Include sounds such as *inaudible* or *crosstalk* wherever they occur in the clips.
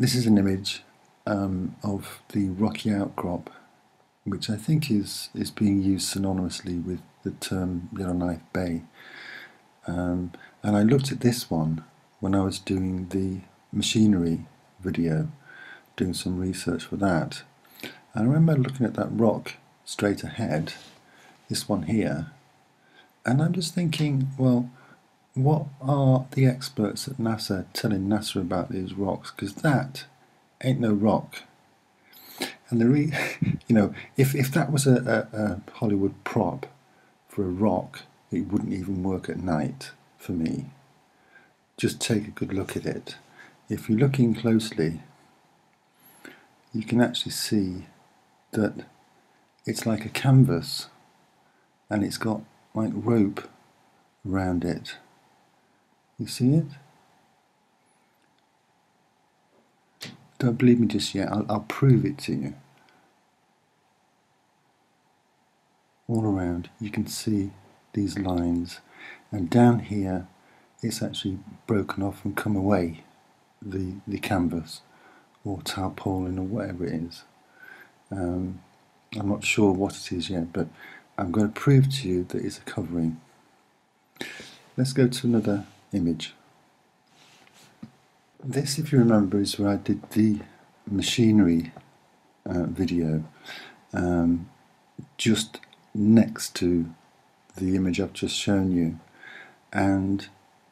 This is an image um, of the rocky outcrop, which I think is, is being used synonymously with the term Yellowknife Bay. Um, and I looked at this one when I was doing the machinery video, doing some research for that. And I remember looking at that rock straight ahead, this one here, and I'm just thinking, well, what are the experts at NASA telling NASA about these rocks? Because that ain't no rock. And the re *laughs* you know, if, if that was a, a, a Hollywood prop for a rock, it wouldn't even work at night for me. Just take a good look at it. If you look in closely, you can actually see that it's like a canvas and it's got like rope around it. You see it? Don't believe me just yet, I'll, I'll prove it to you. All around you can see these lines and down here it's actually broken off and come away the, the canvas or tarpaulin or whatever it is. Um, I'm not sure what it is yet but I'm going to prove to you that it's a covering. Let's go to another image. This, if you remember, is where I did the machinery uh, video um, just next to the image I've just shown you. And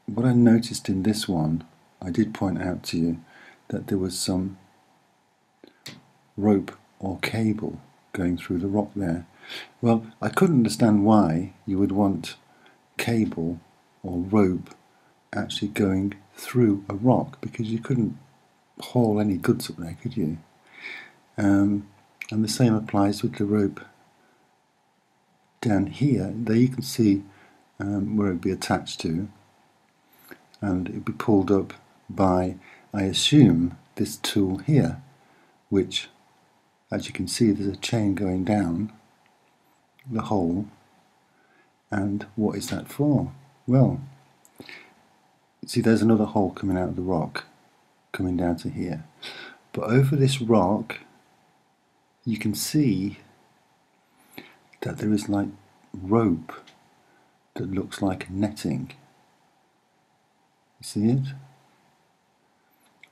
what I noticed in this one, I did point out to you that there was some rope or cable going through the rock there. Well, I couldn't understand why you would want cable or rope actually going through a rock because you couldn't haul any goods up there, could you? Um, and the same applies with the rope down here. There you can see um, where it would be attached to and it would be pulled up by, I assume, this tool here which as you can see there's a chain going down the hole and what is that for? Well see there's another hole coming out of the rock coming down to here. But over this rock you can see that there is like rope that looks like netting. You see it?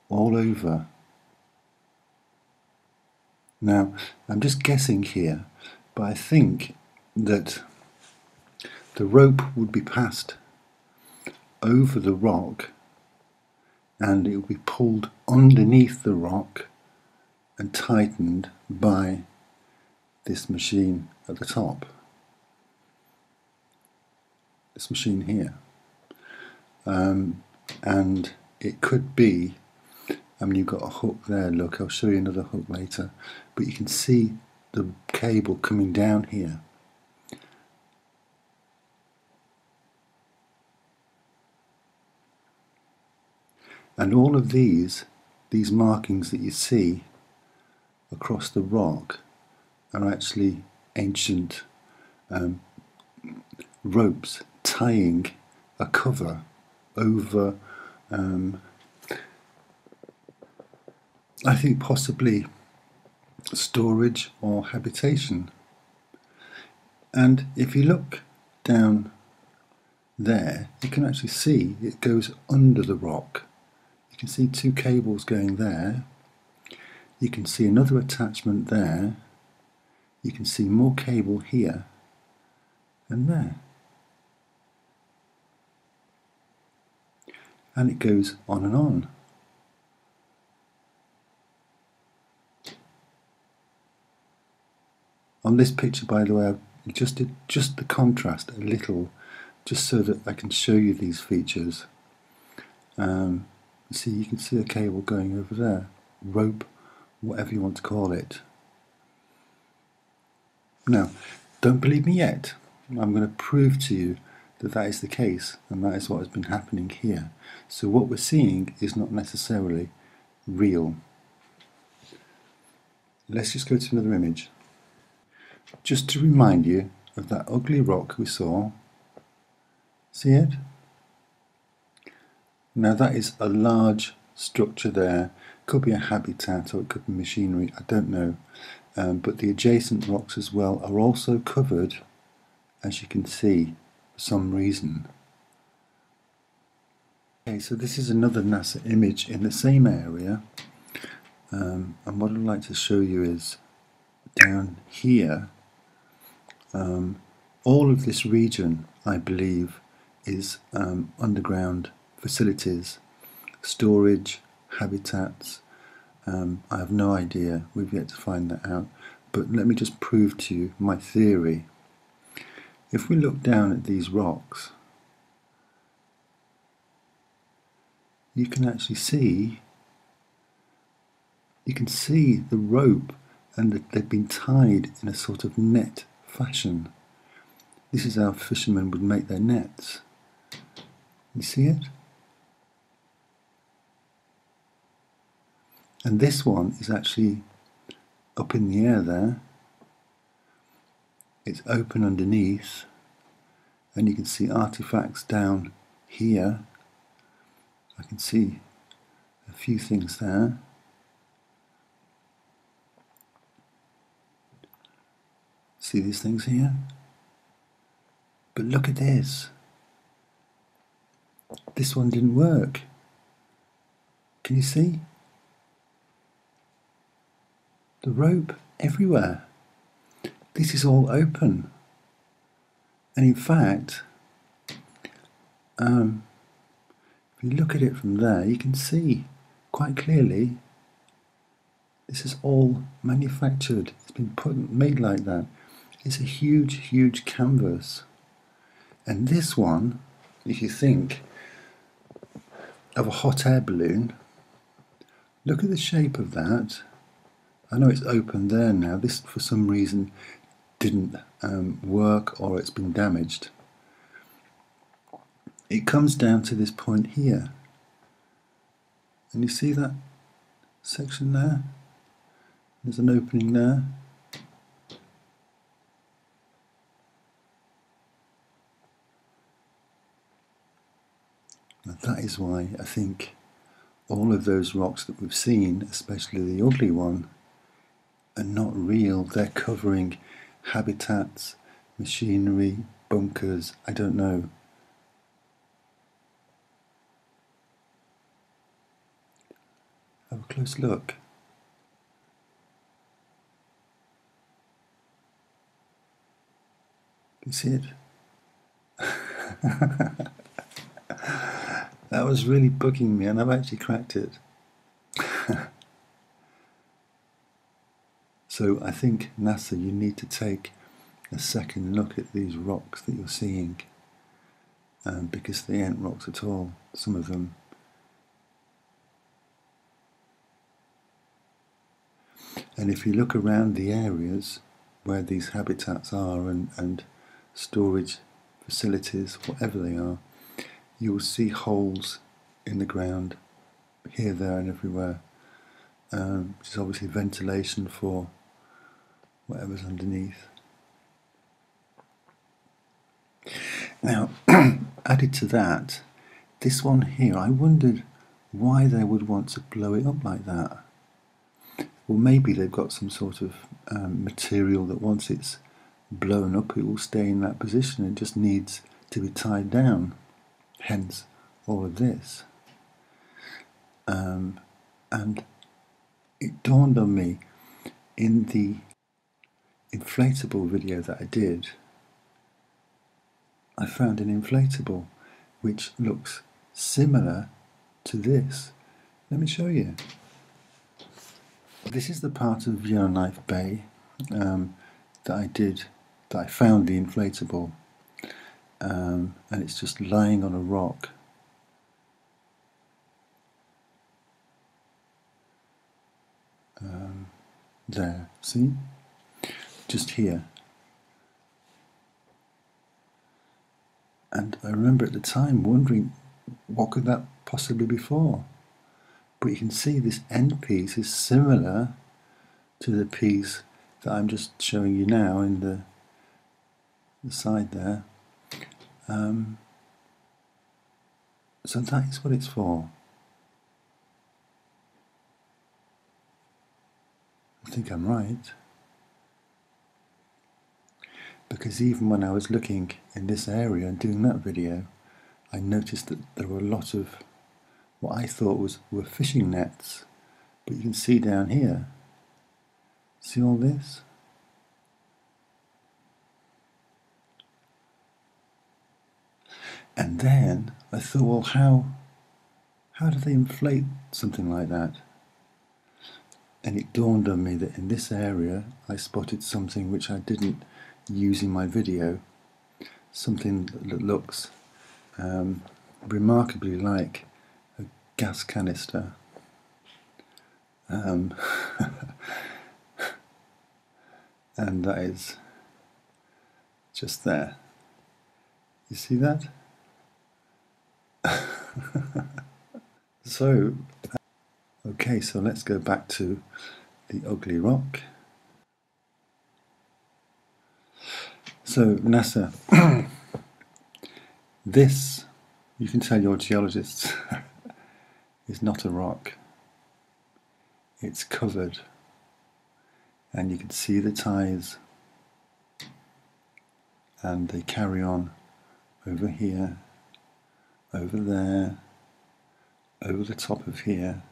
All over. Now I'm just guessing here but I think that the rope would be passed over the rock and it will be pulled underneath the rock and tightened by this machine at the top. This machine here. Um, and it could be, I mean you've got a hook there, look, I'll show you another hook later, but you can see the cable coming down here And all of these, these markings that you see across the rock are actually ancient um, ropes tying a cover over, um, I think possibly storage or habitation. And if you look down there, you can actually see it goes under the rock you can see two cables going there. You can see another attachment there. You can see more cable here and there. And it goes on and on. On this picture, by the way, I just did just the contrast a little, just so that I can show you these features. Um, see you can see a cable going over there. Rope whatever you want to call it. Now don't believe me yet. I'm going to prove to you that that is the case and that is what has been happening here. So what we're seeing is not necessarily real. Let's just go to another image. Just to remind you of that ugly rock we saw. See it now that is a large structure there Could be a habitat or it could be machinery, I don't know. Um, but the adjacent rocks as well are also covered, as you can see, for some reason. Okay, so this is another NASA image in the same area. Um, and what I'd like to show you is down here, um, all of this region, I believe, is um, underground facilities, storage, habitats. Um, I have no idea, we've yet to find that out. But let me just prove to you my theory. If we look down at these rocks, you can actually see you can see the rope and that they've been tied in a sort of net fashion. This is how fishermen would make their nets. You see it? And this one is actually up in the air there. It's open underneath and you can see artifacts down here. I can see a few things there. See these things here? But look at this. This one didn't work. Can you see? The rope everywhere. This is all open. And in fact, um, if you look at it from there, you can see quite clearly this is all manufactured. It's been put made like that. It's a huge, huge canvas. And this one, if you think of a hot air balloon, look at the shape of that. I know it's open there now. This, for some reason, didn't um, work or it's been damaged. It comes down to this point here. And you see that section there? There's an opening there. that is why I think all of those rocks that we've seen, especially the ugly one, are not real. They're covering habitats, machinery, bunkers, I don't know. Have a close look. You see it? *laughs* That was really bugging me, and I've actually cracked it. So I think NASA, you need to take a second look at these rocks that you're seeing, um, because they ain't rocks at all. Some of them. And if you look around the areas where these habitats are and, and storage facilities, whatever they are, you will see holes in the ground here, there, and everywhere, um, which is obviously ventilation for whatever's underneath. Now, *clears throat* added to that, this one here, I wondered why they would want to blow it up like that. Well, maybe they've got some sort of um, material that once it's blown up, it will stay in that position. It just needs to be tied down hence all of this. Um, and it dawned on me in the inflatable video that I did, I found an inflatable which looks similar to this. Let me show you. This is the part of Yellowknife Bay um, that I did, that I found the inflatable um, and it's just lying on a rock. Um, there, see? Just here. And I remember at the time wondering what could that possibly be for? But you can see this end piece is similar to the piece that I'm just showing you now in the, the side there. Um, so that is what it's for. I think I'm right. Because even when I was looking in this area and doing that video, I noticed that there were a lot of what I thought was were fishing nets. But you can see down here, see all this? And then I thought, well, how how do they inflate something like that? And it dawned on me that in this area I spotted something which I didn't use in my video, something that looks um, remarkably like a gas canister. Um, *laughs* and that is just there. You see that? *laughs* so, okay, so let's go back to the ugly rock. So, NASA, *clears throat* this, you can tell your geologists, *laughs* is not a rock. It's covered, and you can see the ties, and they carry on over here over there, over the top of here.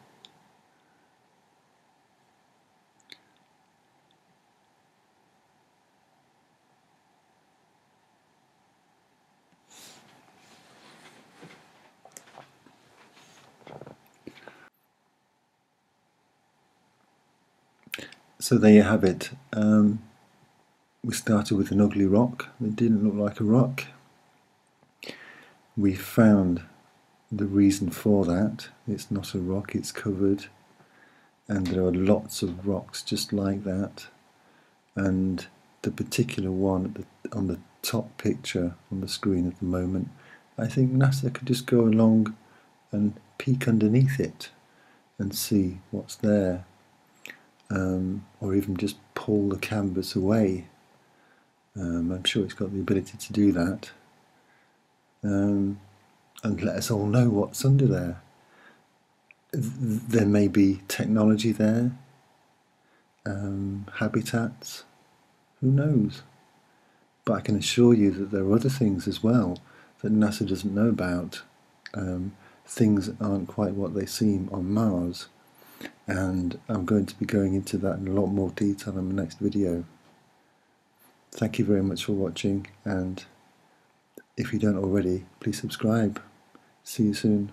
So there you have it. Um, we started with an ugly rock that didn't look like a rock we found the reason for that. It's not a rock, it's covered, and there are lots of rocks just like that. And the particular one the, on the top picture on the screen at the moment, I think NASA could just go along and peek underneath it and see what's there, um, or even just pull the canvas away. Um, I'm sure it's got the ability to do that um, and let us all know what's under there. There may be technology there, um, habitats, who knows? But I can assure you that there are other things as well that NASA doesn't know about. Um, things aren't quite what they seem on Mars, and I'm going to be going into that in a lot more detail in the next video. Thank you very much for watching and if you don't already, please subscribe. See you soon.